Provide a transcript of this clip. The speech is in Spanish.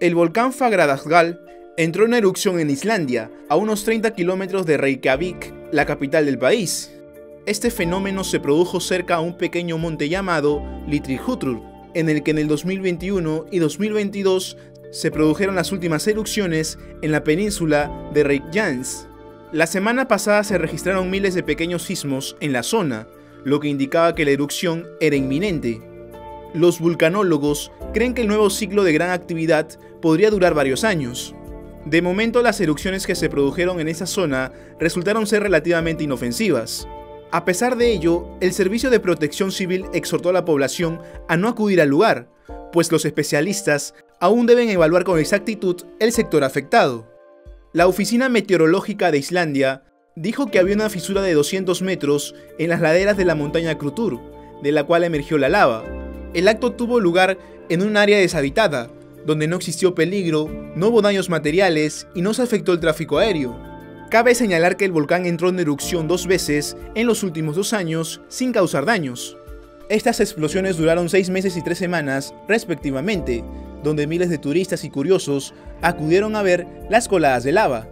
El volcán Fagradalsgal entró en erupción en Islandia, a unos 30 kilómetros de Reykjavik, la capital del país. Este fenómeno se produjo cerca a un pequeño monte llamado Litrihutrur, en el que en el 2021 y 2022 se produjeron las últimas erupciones en la península de Reykjanes. La semana pasada se registraron miles de pequeños sismos en la zona, lo que indicaba que la erupción era inminente. Los vulcanólogos creen que el nuevo ciclo de gran actividad podría durar varios años. De momento las erupciones que se produjeron en esa zona resultaron ser relativamente inofensivas. A pesar de ello, el Servicio de Protección Civil exhortó a la población a no acudir al lugar, pues los especialistas aún deben evaluar con exactitud el sector afectado. La Oficina Meteorológica de Islandia dijo que había una fisura de 200 metros en las laderas de la montaña Krutur, de la cual emergió la lava. El acto tuvo lugar en un área deshabitada, donde no existió peligro, no hubo daños materiales y no se afectó el tráfico aéreo. Cabe señalar que el volcán entró en erupción dos veces en los últimos dos años sin causar daños. Estas explosiones duraron seis meses y tres semanas, respectivamente, donde miles de turistas y curiosos acudieron a ver las coladas de lava.